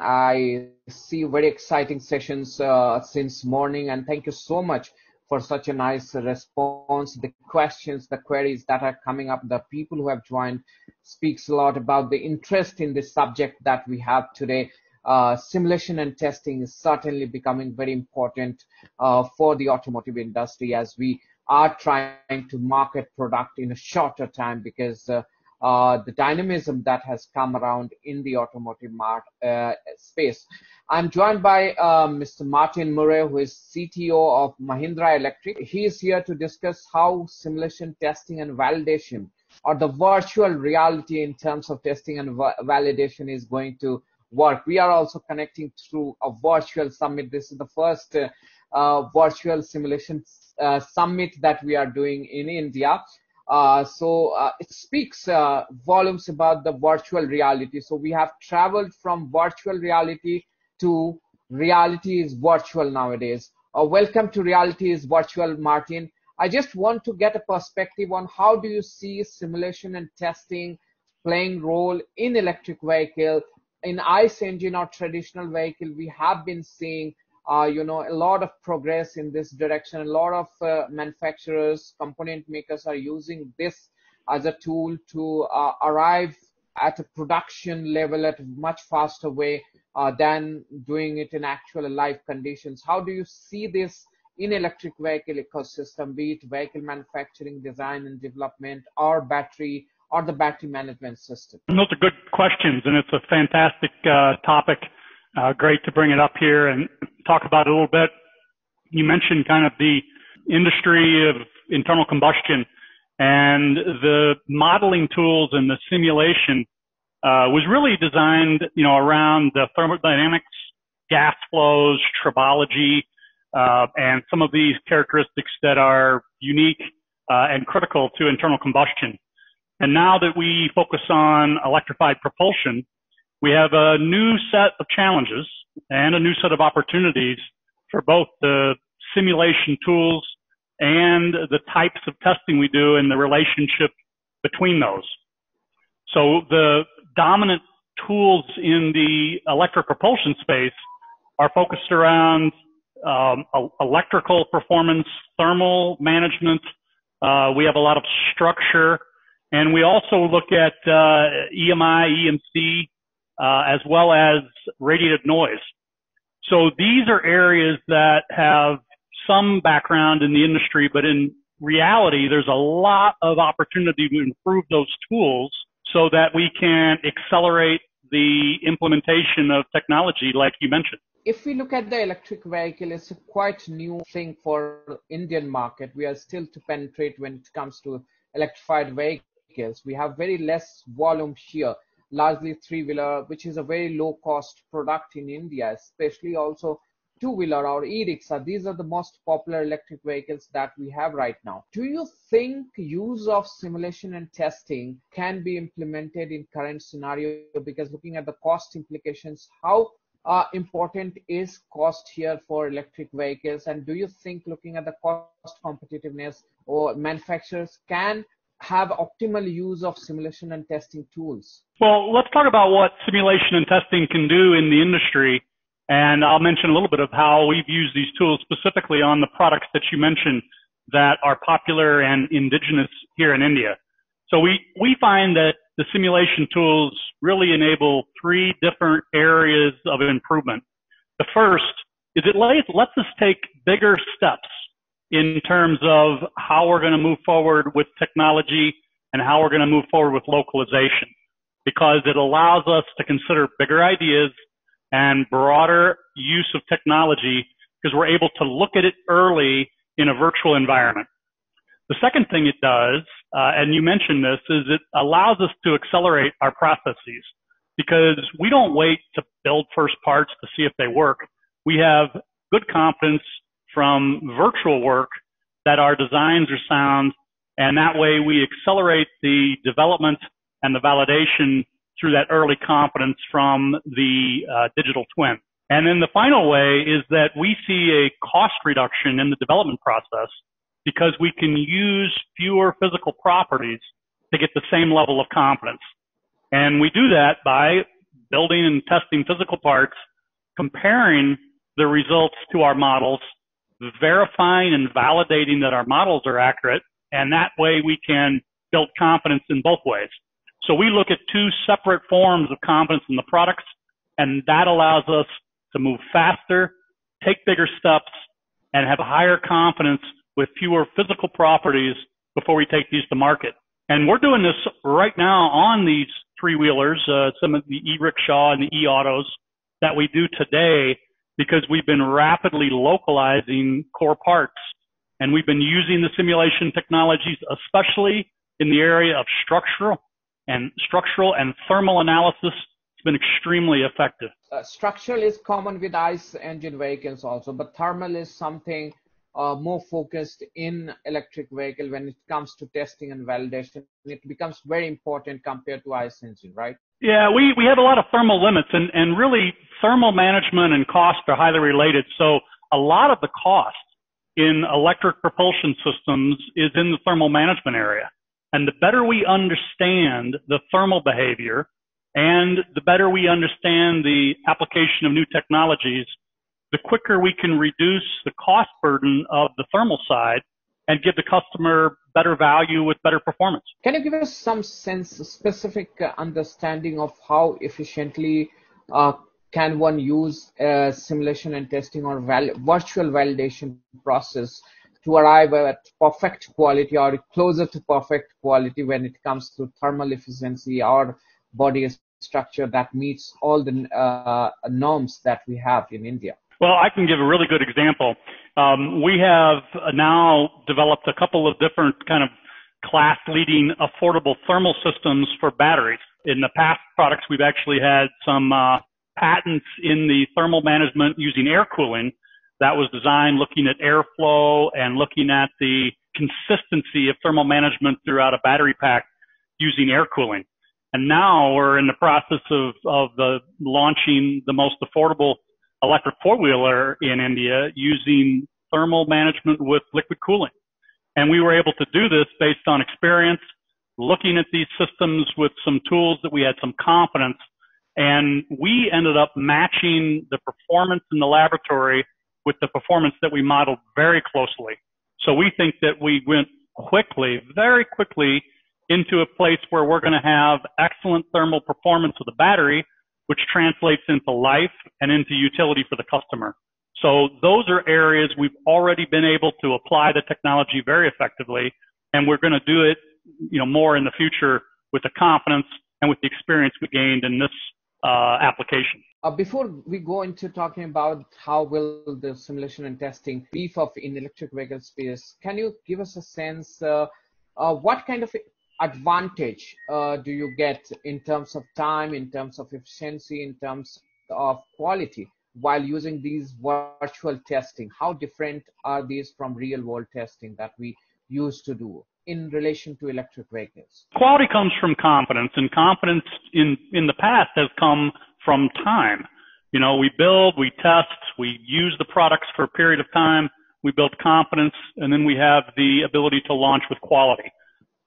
I see very exciting sessions uh, since morning, and thank you so much for such a nice response. The questions, the queries that are coming up, the people who have joined speaks a lot about the interest in the subject that we have today. Uh, simulation and testing is certainly becoming very important uh, for the automotive industry as we are trying to market product in a shorter time because uh, the dynamism that has come around in the automotive uh, space. I'm joined by uh, Mr. Martin Murray, who is CTO of Mahindra Electric. He is here to discuss how simulation testing and validation or the virtual reality in terms of testing and va- validation is going to work. We are also connecting through a virtual summit. This is the first uh, virtual simulation uh, summit that we are doing in India. Uh, so uh, it speaks uh, volumes about the virtual reality. So we have traveled from virtual reality to reality is virtual nowadays. Uh, welcome to reality is virtual, Martin. I just want to get a perspective on how do you see simulation and testing playing role in electric vehicle, in ICE engine or traditional vehicle. We have been seeing uh, you know, a lot of progress in this direction. A lot of uh, manufacturers, component makers are using this as a tool to uh, arrive at a production level at a much faster way uh, than doing it in actual live conditions. How do you see this in electric vehicle ecosystem, be it vehicle manufacturing, design and development, or battery, or the battery management system? Those are good questions, and it's a fantastic uh, topic uh, great to bring it up here and talk about it a little bit. You mentioned kind of the industry of internal combustion and the modeling tools and the simulation uh, was really designed, you know, around the thermodynamics, gas flows, tribology, uh, and some of these characteristics that are unique uh, and critical to internal combustion. And now that we focus on electrified propulsion, we have a new set of challenges and a new set of opportunities for both the simulation tools and the types of testing we do and the relationship between those. So the dominant tools in the electric propulsion space are focused around um, electrical performance, thermal management. Uh, we have a lot of structure, and we also look at uh, EMI, EMC, uh, as well as radiated noise. So these are areas that have some background in the industry, but in reality, there's a lot of opportunity to improve those tools so that we can accelerate the implementation of technology like you mentioned. If we look at the electric vehicle, it's a quite new thing for Indian market. We are still to penetrate when it comes to electrified vehicles. We have very less volume here largely three wheeler, which is a very low cost product in India, especially also two wheeler or e-rickshaw. These are the most popular electric vehicles that we have right now. Do you think use of simulation and testing can be implemented in current scenario? Because looking at the cost implications, how uh, important is cost here for electric vehicles? And do you think looking at the cost competitiveness or manufacturers can have optimal use of simulation and testing tools? Well, let's talk about what simulation and testing can do in the industry. And I'll mention a little bit of how we've used these tools specifically on the products that you mentioned that are popular and indigenous here in India. So we, we find that the simulation tools really enable three different areas of improvement. The first is it lets us take bigger steps in terms of how we're going to move forward with technology and how we're going to move forward with localization because it allows us to consider bigger ideas and broader use of technology because we're able to look at it early in a virtual environment. The second thing it does, uh, and you mentioned this, is it allows us to accelerate our processes because we don't wait to build first parts to see if they work. We have good confidence from virtual work that our designs are sound, and that way we accelerate the development and the validation through that early confidence from the uh, digital twin. And then the final way is that we see a cost reduction in the development process because we can use fewer physical properties to get the same level of confidence. And we do that by building and testing physical parts, comparing the results to our models, verifying and validating that our models are accurate, and that way we can build confidence in both ways. So we look at two separate forms of confidence in the products, and that allows us to move faster, take bigger steps, and have higher confidence with fewer physical properties before we take these to market. And we're doing this right now on these three wheelers, uh, some of the e-rickshaw and the e-autos that we do today because we've been rapidly localizing core parts and we've been using the simulation technologies, especially in the area of structural and structural and thermal analysis. It's been extremely effective. Uh, structural is common with ICE engine vehicles also, but thermal is something uh, more focused in electric vehicle when it comes to testing and validation. It becomes very important compared to ICE engine, right? Yeah, we, we have a lot of thermal limits and, and really thermal management and cost are highly related. So a lot of the cost in electric propulsion systems is in the thermal management area. And the better we understand the thermal behavior and the better we understand the application of new technologies, the quicker we can reduce the cost burden of the thermal side and give the customer better value with better performance. Can you give us some sense, specific uh, understanding of how efficiently uh, can one use uh, simulation and testing or val- virtual validation process to arrive at perfect quality or closer to perfect quality when it comes to thermal efficiency or body structure that meets all the uh, norms that we have in India? Well, I can give a really good example. Um, we have now developed a couple of different kind of class leading affordable thermal systems for batteries. In the past products, we've actually had some uh, patents in the thermal management using air cooling that was designed looking at airflow and looking at the consistency of thermal management throughout a battery pack using air cooling. And now we're in the process of, of the launching the most affordable electric four wheeler in India using thermal management with liquid cooling. And we were able to do this based on experience, looking at these systems with some tools that we had some confidence. And we ended up matching the performance in the laboratory with the performance that we modeled very closely. So we think that we went quickly, very quickly into a place where we're going to have excellent thermal performance of the battery which translates into life and into utility for the customer. So those are areas we've already been able to apply the technology very effectively, and we're going to do it, you know, more in the future with the confidence and with the experience we gained in this uh, application. Uh, before we go into talking about how will the simulation and testing beef up in electric vehicle space, can you give us a sense uh, uh what kind of advantage uh, do you get in terms of time, in terms of efficiency, in terms of quality while using these virtual testing? How different are these from real world testing that we used to do in relation to electric vehicles? Quality comes from confidence, and confidence in, in the past has come from time. You know, we build, we test, we use the products for a period of time, we build confidence, and then we have the ability to launch with quality.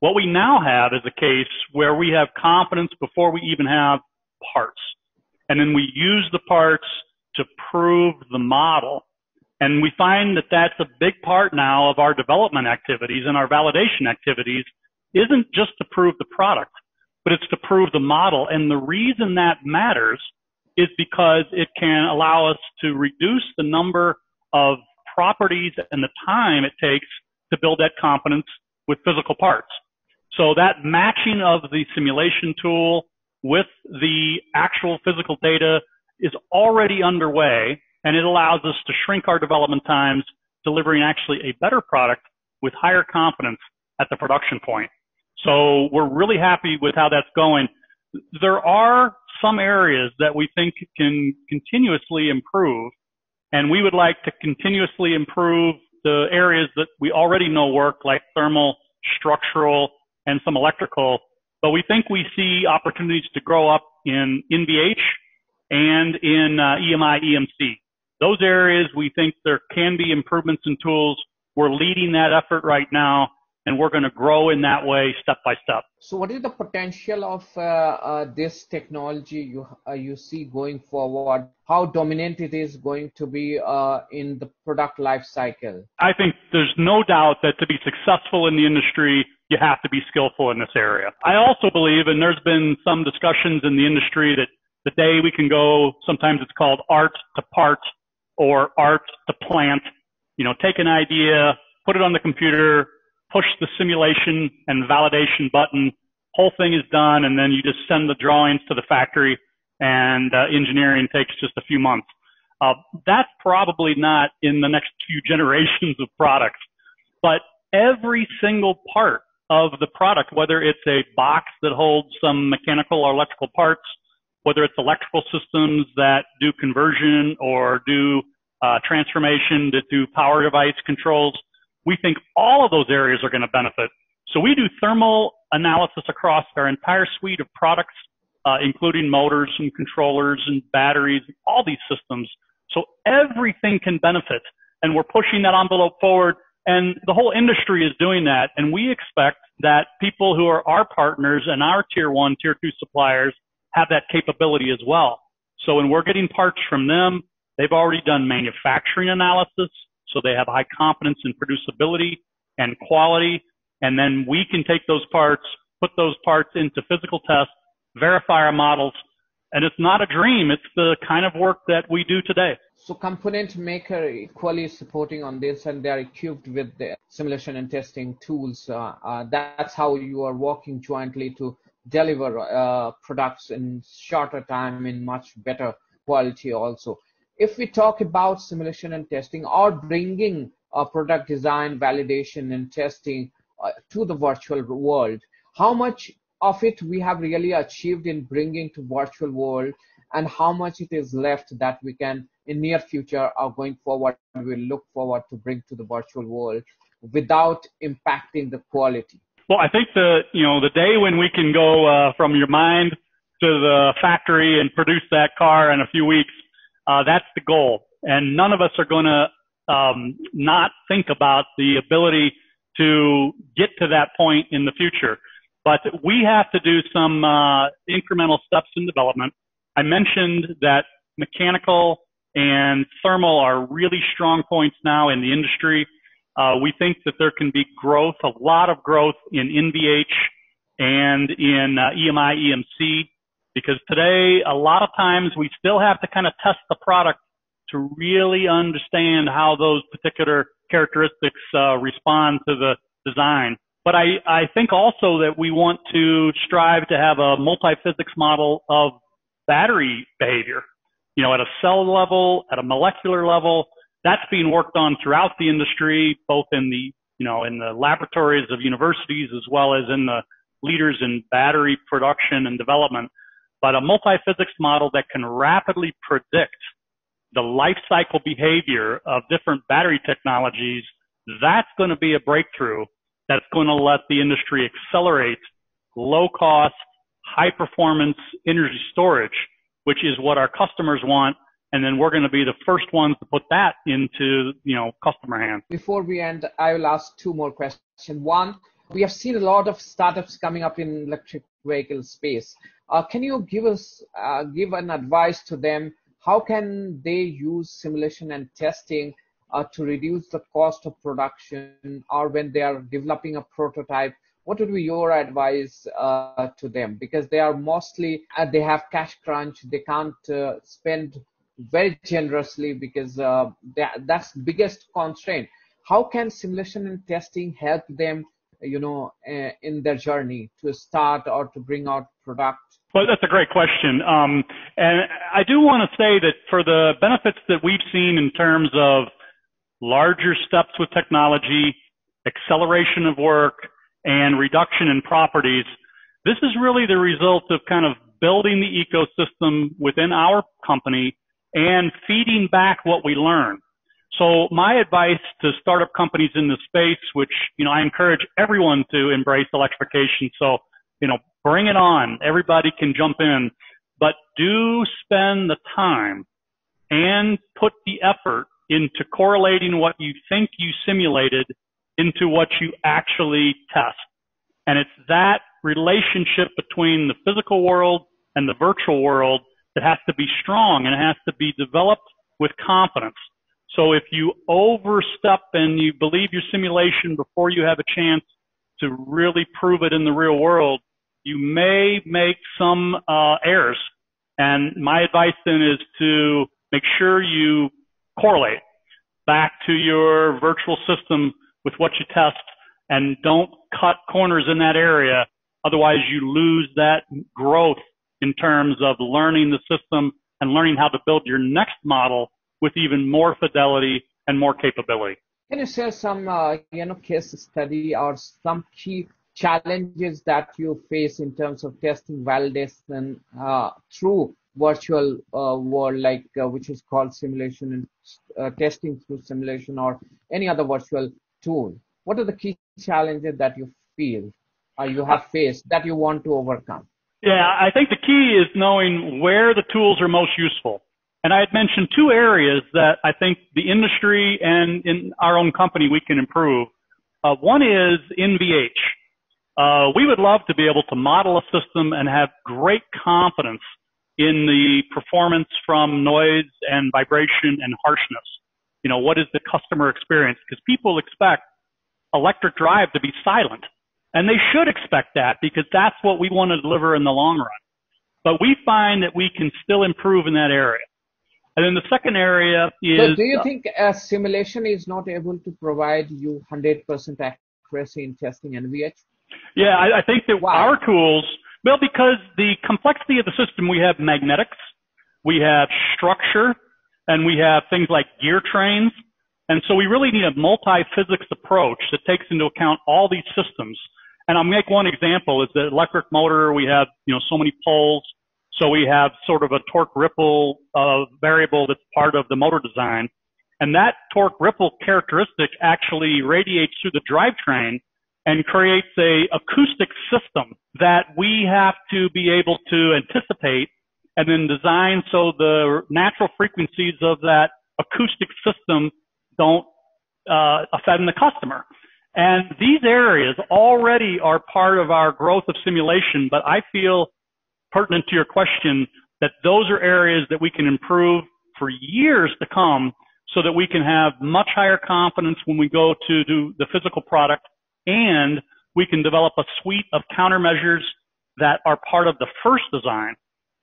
What we now have is a case where we have confidence before we even have parts. And then we use the parts to prove the model. And we find that that's a big part now of our development activities and our validation activities isn't just to prove the product, but it's to prove the model. And the reason that matters is because it can allow us to reduce the number of properties and the time it takes to build that confidence with physical parts. So that matching of the simulation tool with the actual physical data is already underway and it allows us to shrink our development times, delivering actually a better product with higher confidence at the production point. So we're really happy with how that's going. There are some areas that we think can continuously improve and we would like to continuously improve the areas that we already know work like thermal, structural, and some electrical, but we think we see opportunities to grow up in NVH and in uh, EMI EMC. Those areas we think there can be improvements in tools. We're leading that effort right now, and we're going to grow in that way step by step. So, what is the potential of uh, uh, this technology you uh, you see going forward? How dominant it is going to be uh, in the product life cycle? I think there's no doubt that to be successful in the industry, you have to be skillful in this area. I also believe, and there's been some discussions in the industry that the day we can go, sometimes it's called art to part or art to plant. You know, take an idea, put it on the computer, push the simulation and validation button, whole thing is done, and then you just send the drawings to the factory, and uh, engineering takes just a few months. Uh, that's probably not in the next few generations of products, but every single part of the product, whether it's a box that holds some mechanical or electrical parts, whether it's electrical systems that do conversion or do uh, transformation to do power device controls, we think all of those areas are going to benefit. So we do thermal analysis across our entire suite of products, uh, including motors and controllers and batteries, all these systems. So everything can benefit. And we're pushing that envelope forward. And the whole industry is doing that. And we expect that people who are our partners and our tier one, tier two suppliers have that capability as well. So when we're getting parts from them, they've already done manufacturing analysis. So they have high confidence in producibility and quality. And then we can take those parts, put those parts into physical tests, verify our models. And it's not a dream. It's the kind of work that we do today. So component maker equally supporting on this and they are equipped with the simulation and testing tools. Uh, uh, that's how you are working jointly to deliver uh, products in shorter time in much better quality also if we talk about simulation and testing or bringing product design, validation, and testing uh, to the virtual world, how much of it we have really achieved in bringing to virtual world and how much it is left that we can in near future or going forward we look forward to bring to the virtual world without impacting the quality well i think the you know the day when we can go uh, from your mind to the factory and produce that car in a few weeks uh, that's the goal. And none of us are going to um, not think about the ability to get to that point in the future. But we have to do some uh, incremental steps in development. I mentioned that mechanical and thermal are really strong points now in the industry. Uh, we think that there can be growth, a lot of growth in NVH and in uh, EMI, EMC because today a lot of times we still have to kind of test the product to really understand how those particular characteristics uh, respond to the design. But I, I think also that we want to strive to have a multi-physics model of battery behavior. You know, at a cell level, at a molecular level, that's being worked on throughout the industry, both in the, you know, in the laboratories of universities as well as in the leaders in battery production and development. But a multi-physics model that can rapidly predict the life cycle behavior of different battery technologies, that's going to be a breakthrough that's going to let the industry accelerate low cost, high performance energy storage, which is what our customers want. And then we're going to be the first ones to put that into, you know, customer hands. Before we end, I will ask two more questions. One, we have seen a lot of startups coming up in electric vehicle space. Uh, can you give us uh, give an advice to them? How can they use simulation and testing uh, to reduce the cost of production, or when they are developing a prototype? What would be your advice uh, to them? Because they are mostly uh, they have cash crunch. They can't uh, spend very generously because that, that's biggest constraint. How can simulation and testing help them you know, uh, in their journey to start or to bring out product? Well, that's a great question. Um, and I do want to say that for the benefits that we've seen in terms of larger steps with technology, acceleration of work, and reduction in properties, this is really the result of kind of building the ecosystem within our company and feeding back what we learn. So my advice to startup companies in this space, which, you know, I encourage everyone to embrace electrification. So, you know, bring it on. Everybody can jump in, but do spend the time and put the effort into correlating what you think you simulated into what you actually test. And it's that relationship between the physical world and the virtual world that has to be strong and it has to be developed with confidence. So if you overstep and you believe your simulation before you have a chance to really prove it in the real world, you may make some uh, errors. And my advice then is to make sure you correlate back to your virtual system with what you test and don't cut corners in that area. Otherwise you lose that growth in terms of learning the system and learning how to build your next model with even more fidelity and more capability. Can you share some, uh, you know, case study or some key challenges that you face in terms of testing validation uh, through virtual uh, world, like uh, which is called simulation and uh, testing through simulation or any other virtual tool? What are the key challenges that you feel uh, you have faced that you want to overcome? Yeah, I think the key is knowing where the tools are most useful. And I had mentioned two areas that I think the industry and in our own company we can improve. Uh, one is NVH. Uh, we would love to be able to model a system and have great confidence in the performance from noise and vibration and harshness. You know, what is the customer experience? Because people expect electric drive to be silent. And they should expect that because that's what we want to deliver in the long run. But we find that we can still improve in that area. And then the second area is. So do you uh, think a simulation is not able to provide you 100% accuracy in testing NVH? Yeah, I, I think that our tools, well, because the complexity of the system, we have magnetics, we have structure, and we have things like gear trains. And so we really need a multi-physics approach that takes into account all these systems. And I'll make one example is the electric motor. We have, you know, so many poles. So we have sort of a torque ripple uh, variable that's part of the motor design. And that torque ripple characteristic actually radiates through the drivetrain and creates a acoustic system that we have to be able to anticipate and then design so the natural frequencies of that acoustic system don't uh, offend the customer. And these areas already are part of our growth of simulation, but I feel pertinent to your question that those are areas that we can improve for years to come so that we can have much higher confidence when we go to do the physical product and we can develop a suite of countermeasures that are part of the first design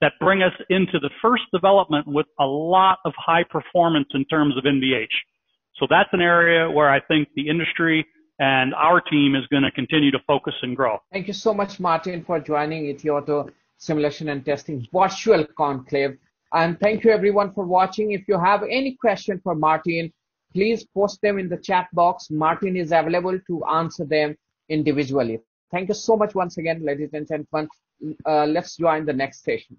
that bring us into the first development with a lot of high performance in terms of NVH. So that's an area where I think the industry and our team is going to continue to focus and grow. Thank you so much, Martin, for joining ETAuto Simulation and Testing Virtual Conclave. And thank you everyone for watching. If you have any question for Martin, please post them in the chat box. Martin is available to answer them individually. Thank you so much once again, ladies and gentlemen. Uh, let's join the next session.